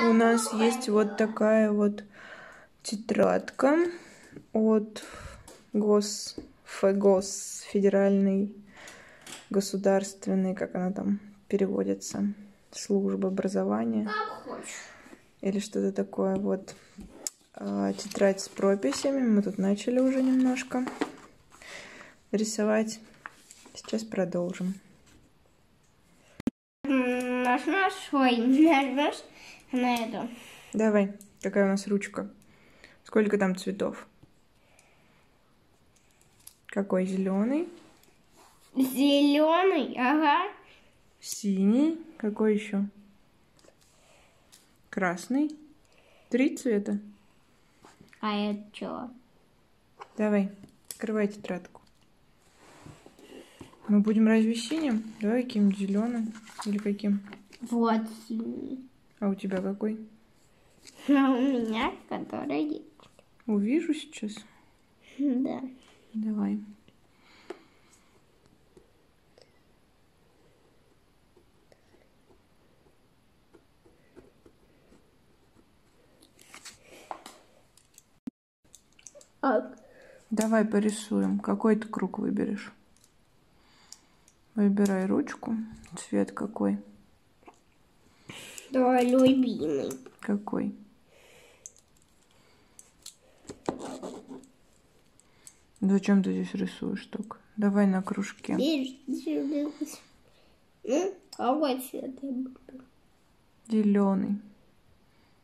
У нас есть вот такая вот тетрадка от ГОС, ФГОС, федеральный, государственный, как она там переводится, служба образования. Или что-то такое. Вот а, тетрадь с прописями. Мы тут начали уже немножко рисовать. Сейчас продолжим. Наш наш, ой, наш наш на эту. Давай, какая у нас ручка? Сколько там цветов? Какой зеленый? Зеленый, ага. Синий. Какой еще? Красный. Три цвета. А это что? Давай, открывай тетрадку. Мы будем разве синим? Давай каким зеленым или каким? Вот синий. А у тебя какой? А у меня, который... Увижу сейчас. Да. Давай. А, Давай порисуем. Какой ты круг выберешь? Выбирай ручку. Цвет какой? Твой любимый. Какой? Зачем ты здесь рисуешь только? Давай на кружке. Ну, какой цвет? Зеленый.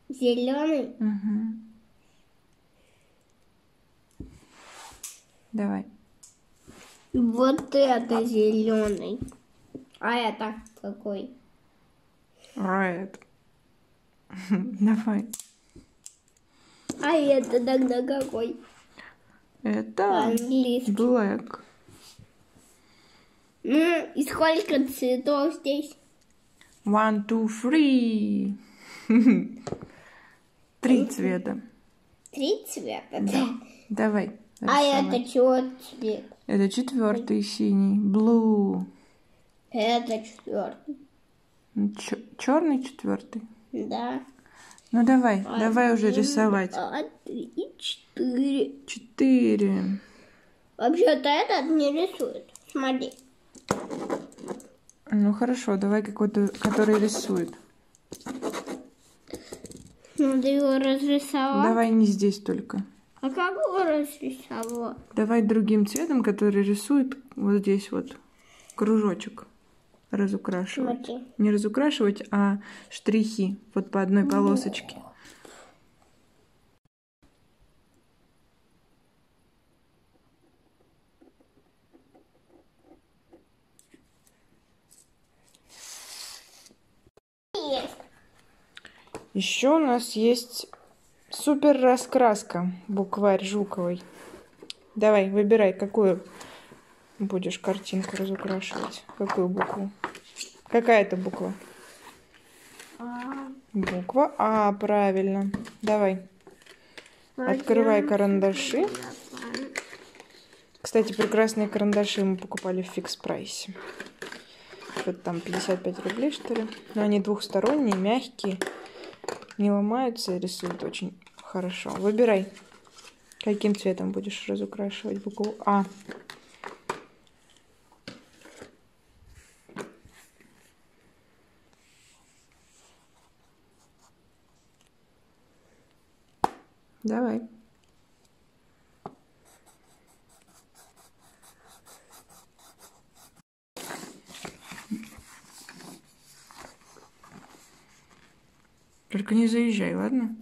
Зеленый? Угу. Давай. Вот это зеленый. А это какой? Red. Давай. А это тогда какой? Это По-английски. black. Ну, и сколько цветов здесь? One, two, three. Три цвета. Три цвета? Да. Давай. А это чего цвет? Это четвертый синий. Blue. Это четвертый. Черный четвертый. Да. Ну давай, давай уже Один, рисовать. два, три, четыре. Четыре. Вообще-то этот не рисует. Смотри. Ну хорошо, давай какой-то, который рисует. Надо его разрисовать. Давай не здесь только. А как его разрисовать? Давай другим цветом, который рисует вот здесь вот кружочек. Разукрашивать. Смотри. Не разукрашивать, а штрихи. Вот по одной полосочке. Есть. Еще у нас есть супер раскраска букварь Жуковой. Давай, выбирай, какую будешь картинку разукрашивать. Какую букву? Какая это буква? А, Буква А, правильно. Давай. Открывай карандаши. Кстати, прекрасные карандаши мы покупали в фикс прайсе. Что-то там 55 рублей, что ли. Но они двухсторонние, мягкие, не ломаются и рисуют очень хорошо. Выбирай, каким цветом будешь разукрашивать букву А. Давай. Только не заезжай, ладно?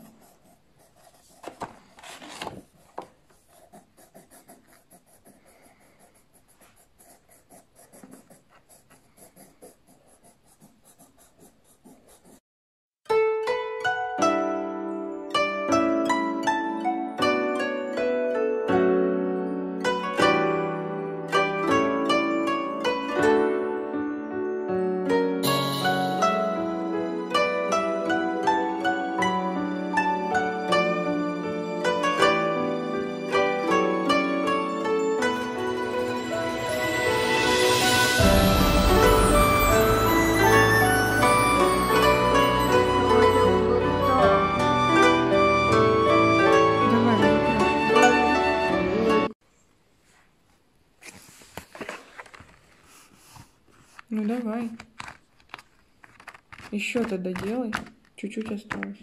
Еще тогда делай. Чуть-чуть осталось.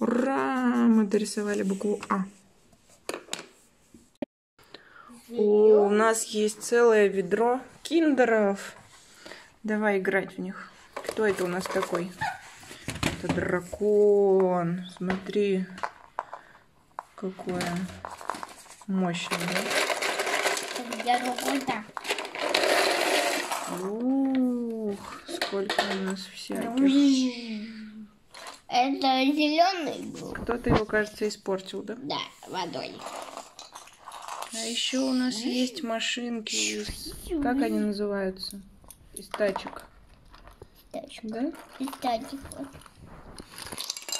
Ура! Мы дорисовали букву А. О, у нас есть целое ведро киндеров. Давай играть в них. Кто это у нас такой? Это дракон. Смотри, какое мощное. да? Ух, сколько у нас всяких. Это зеленый был. Кто-то его, кажется, испортил, да? Да, водой. А еще у нас есть машинки. из- Как они называются? Из тачек. Тачку. Да? Кстати, вот.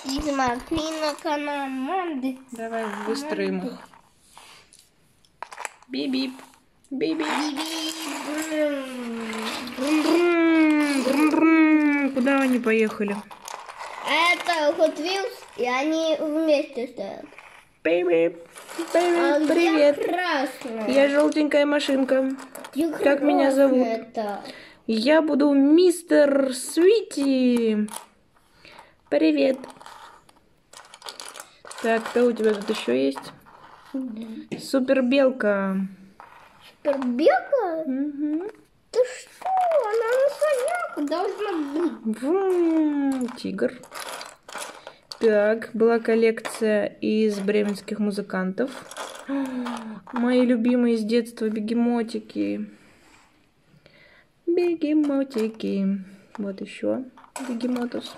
Из машинок команды. Давай выстроим их. Бип-бип. Бип-бип. Куда они поехали? Это Hot Wheels, и они вместе стоят. Бип-бип. А Бип-бип. где Привет. Я желтенькая машинка. Как меня зовут? Я буду мистер Свити. Привет. Так, кто у тебя тут еще есть? Супер белка. Супербека? Мгм. Ты что? Она на должна быть. Тигр. Так, была коллекция из бременских музыкантов. Мои любимые с детства бегемотики. Бегемотики. Вот еще бегемотус.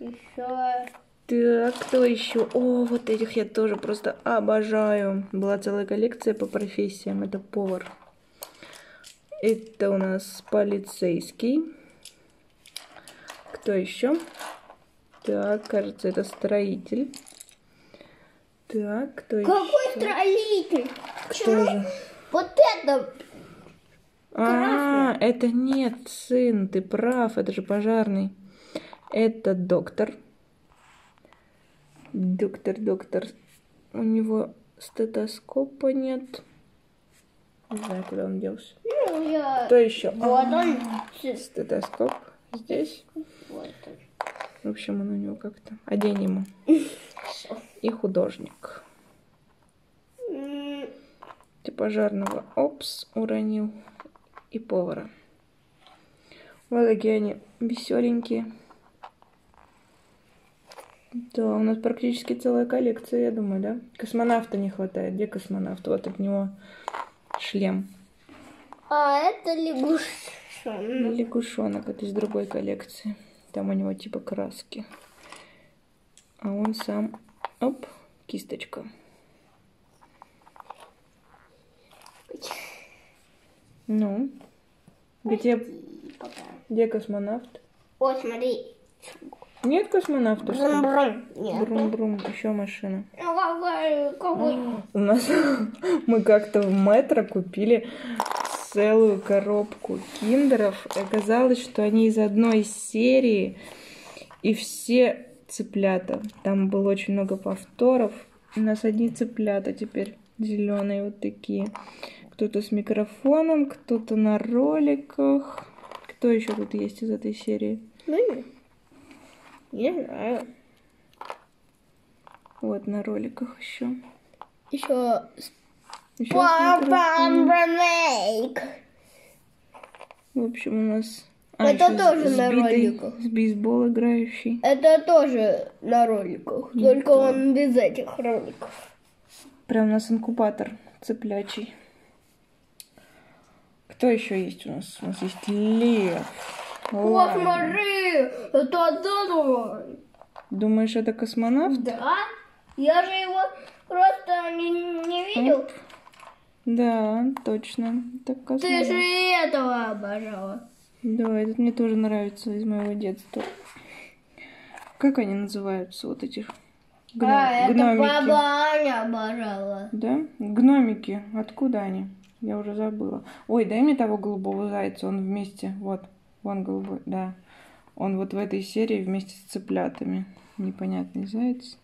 Еще Так, кто еще? О, вот этих я тоже просто обожаю. Была целая коллекция по профессиям. Это повар. Это у нас полицейский. Кто еще? Так, кажется, это строитель. Так, кто еще? Какой строитель? Кто же? Вот это А, это нет, сын, ты прав, это же пожарный. Это доктор. Доктор, доктор. У него стетоскопа нет. Не знаю, куда он делся. ну, я... Кто еще? Вот он. Стетоскоп здесь. В общем, он у него как-то. Одень ему. И художник. Ты пожарного. Опс, уронил. И повара. Вот такие они веселенькие. Да, у нас практически целая коллекция, я думаю, да? Космонавта не хватает. Где космонавт? Вот от него шлем. А это лягушка. Лягушонок, это из другой коллекции. Там у него типа краски. А он сам... Оп, кисточка. Ну, где, где космонавт? Вот, смотри. Нет космонавта? Брум-брум. Брум-брум, еще машина. Ну, какой, какой? У нас мы как-то в метро купили целую коробку киндеров. Оказалось, что они из одной серии и все цыплята. Там было очень много повторов. У нас одни цыплята теперь зеленые вот такие. Кто-то с микрофоном, кто-то на роликах. Кто еще тут есть из этой серии? Ну, не знаю. Вот на роликах еще. Еще Папа. Бронейк. В общем, у нас... Это ещё тоже с на битой- роликах. С бейсбол играющий. Это тоже на роликах, только он без этих роликов. Прям у нас инкубатор цыплячий. Кто еще есть у нас? У нас есть лев. О, смотри, это Дадон. Думаешь, это космонавт? Да? Я же его просто не, не видел. Да, точно. Это Ты же этого обожала. Да, этот мне тоже нравится из моего детства. Как они называются, вот эти гно- а, это гномики? баба Аня обожала. Да? Гномики. Откуда они? Я уже забыла. Ой, дай мне того голубого зайца. Он вместе. Вот. Вон голубой. Да. Он вот в этой серии вместе с цыплятами. Непонятный заяц.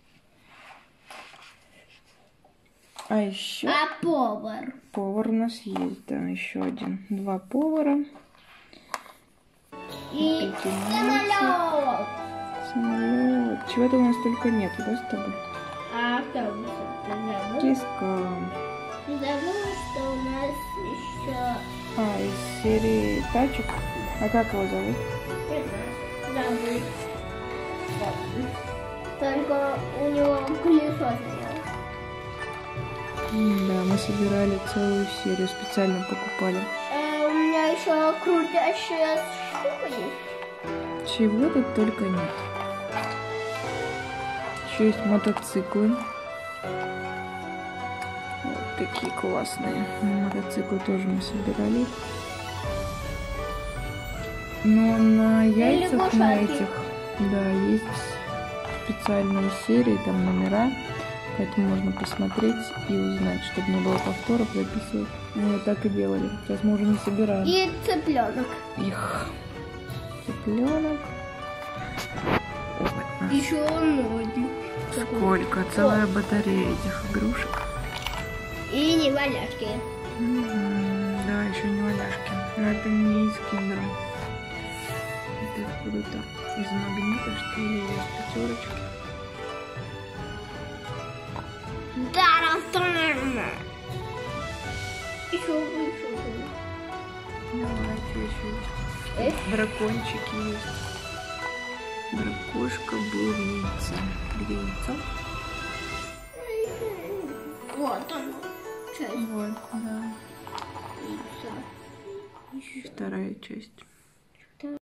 А еще А повар? повар у нас есть, да, еще один. Два повара. И Эти самолет. Самолет. Чего-то у нас только нету, да, с тобой? А автобус ты забыл? Киска. Забыла, что у нас еще... А, из серии тачек. А как его зовут? Забыл. Только у него колесо заело. Да, мы собирали целую серию, специально покупали. Э, у меня еще крутящая штука есть. Чего тут только нет. Еще есть мотоциклы. Вот такие классные. Мотоциклы тоже мы собирали. Но на яйцах на этих, да, есть специальные серии, там номера. Поэтому можно посмотреть и узнать, чтобы не было повторов записывать. Мы так и делали. Сейчас мы уже не собираем И цыпленок. их. Цыпленок. Опа. Еще ноги. Сколько? Целая батарея этих игрушек. И не валяшки. Да, еще не валяшки. Но это не из киндера. Это откуда-то из магнита, что ли, из пятерочки. Еще выше. Давай, что еще. Дракончики есть. Дракошка был в яйце. Где яйцо? Вот оно. Часть. Вот, да. яйца. Вторая часть.